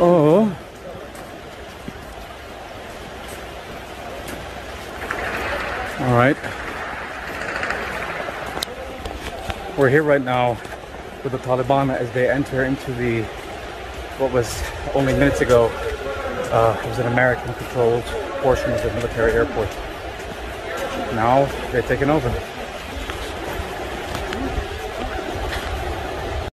Oh. All right. We're here right now with the Taliban as they enter into the what was only minutes ago uh, it was an American controlled portion of the military airport. Now they're taking over.